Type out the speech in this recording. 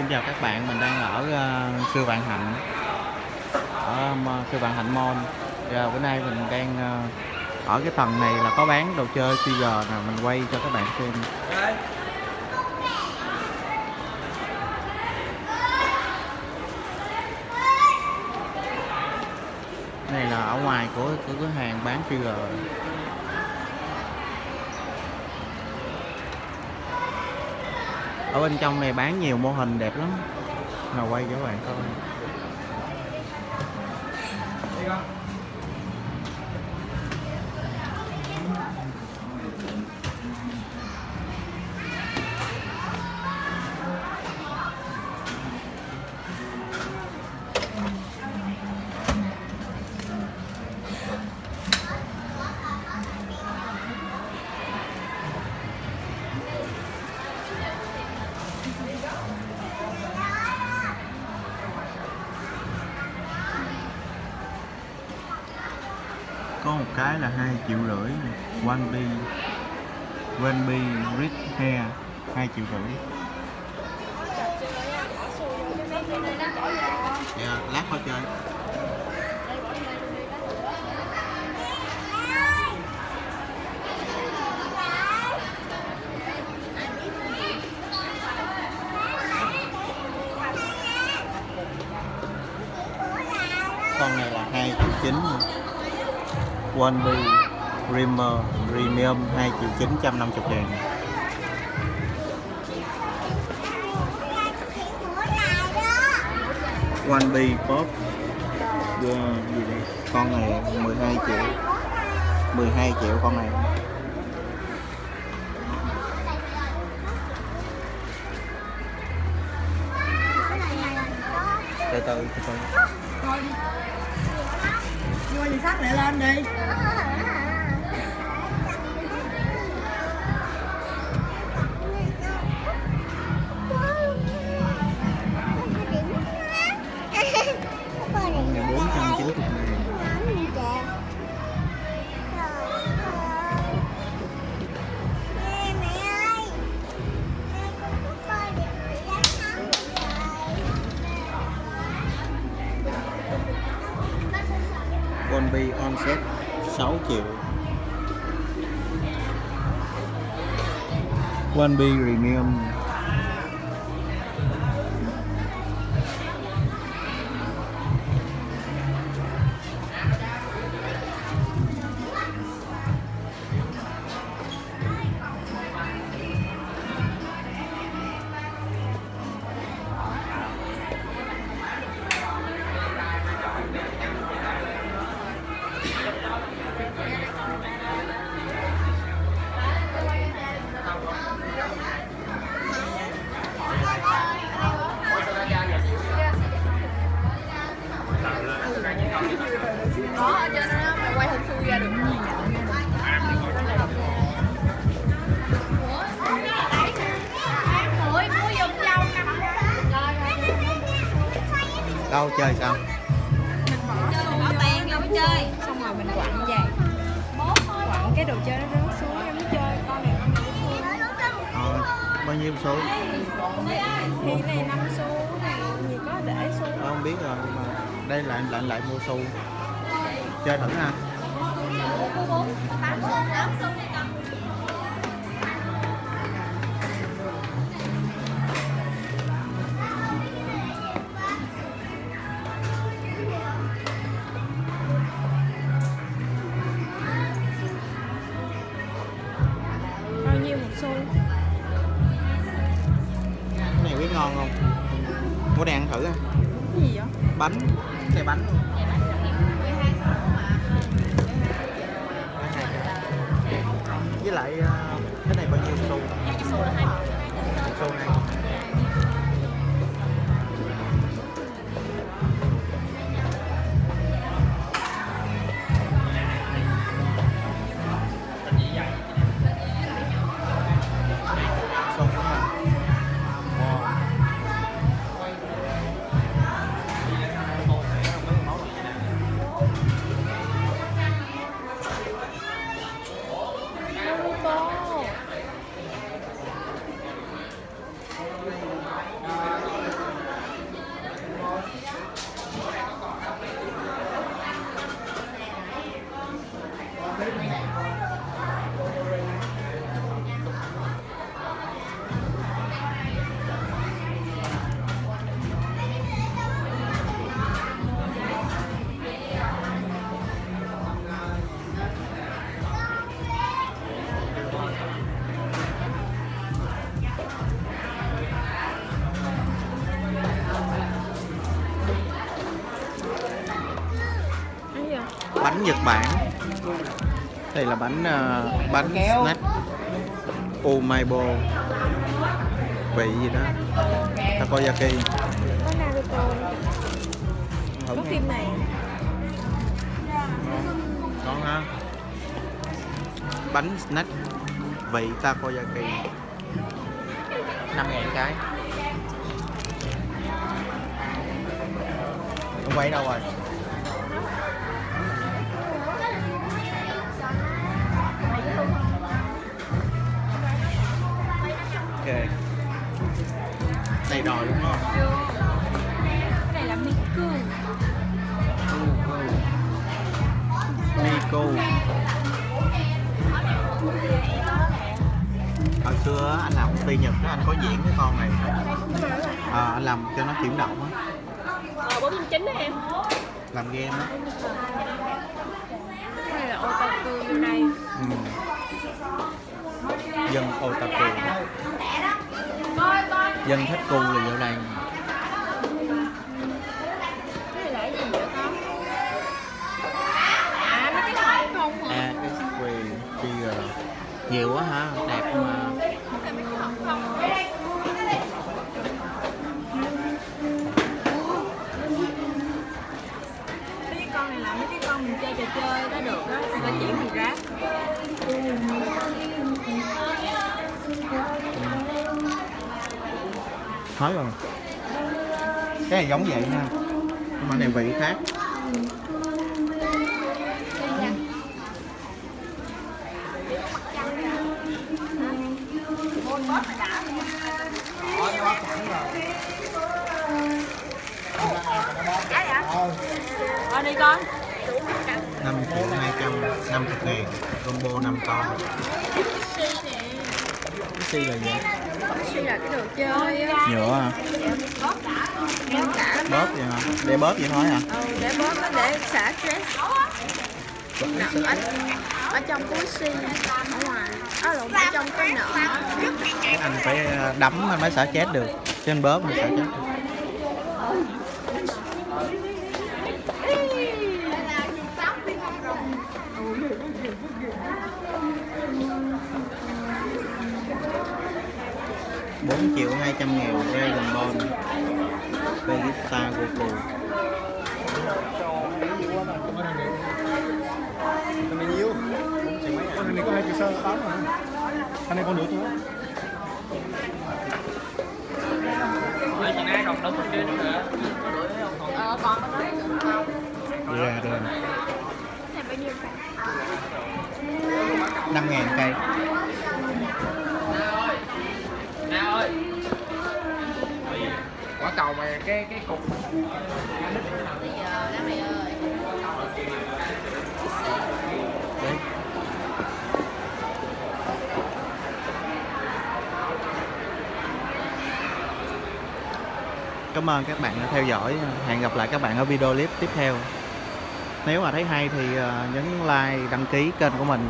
Xin chào các bạn, mình đang ở uh, Sư Vạn Hạnh ở um, Sư Vạn Hạnh Mall. Giờ bữa nay mình đang uh, ở cái tầng này là có bán đồ chơi QR nè, mình quay cho các bạn xem. Này là ở ngoài của của cửa hàng bán QR. Ở bên trong này bán nhiều mô hình đẹp lắm. Nào quay cho các bạn coi. Có một cái là hai triệu rưỡi one b one b red hair hai triệu rưỡi. Dạ lát có chơi. Con này là hai triệu chín One B Dreamer Premium 2 triệu 950 ngàn. One B Pop yeah, gì đây? Con này 12 triệu. 12 triệu con này. Từ từ từ từ. Mua gì sắt lại lên đi. One on set 6 triệu. One B Premium Đâu chơi sao? Bỏ tiền vô mới chơi. Xong rồi mình quặn vậy Quặn cái đồ chơi nó rớt xuống em mới chơi. Con này con này Ờ, bao nhiêu số? Thì này 5 xu này gì có để xu. Ờ, không biết rồi nhưng mà đây lại lại lại mua xu. Chơi thử ha. Bao đang ăn thử ha Cái gì vậy? bánh. Cái bánh. Luôn với lại ờ, cái này bao nhiêu xu? Một xu này bánh Nhật Bản. Đây là bánh ờ, bánh snack. Umaibo vị gì đó. Takoyaki. Thử phim này. Ngon ha. Bánh snack. Vị takoyaki. 5 ngàn cái. Ông quay đâu rồi đây rồi đúng không? Cái này là Miku. Nico Hồi xưa anh làm công ty Nhật á, anh có diễn cái con này. À, Anh làm cho nó chuyển động á. Ờ bốn chín đó em. Làm game á. Cái này là otaku đây ừ. Dân otaku Dân thích cu là vô đây này. Là cái gì vậy à cái Nhiều quá ha, đẹp mà. Không con này là mấy cái con chơi trò chơi đó được á người ta chỉ mình rác Nói rồi. Cái này giống vậy nha. Nhưng mà này vị khác. Ờ đi con 5 triệu 250 ngàn. Combo 5 con. Cái xi là gì? cái đồ chơi nhựa hả bóp vậy hả? Để bóp vậy thôi hả ừ để bóp nó để xả stress nở ở, ở trong túi suy ở ngoài ở trong cái nở anh phải à, đấm anh mới xả chết được. Trên bóp mình xả stress 4 triệu 200 ngàn Dragon Ball Vegeta Goku. Dạ, con này nhiêu? Con này có 2 triệu sơ bán rồi. Con này con nửa tuổi Ở chị này còn đâu một cái nữa Ờ, còn con đấy Dạ, được 5 ngàn cây. Quả mà cái cái cục bây giờ đó mày ơi Cảm ơn các bạn đã theo dõi. Hẹn gặp lại các bạn ở video clip tiếp theo. Nếu mà thấy hay thì ờ, nhấn like, đăng ký kênh của mình.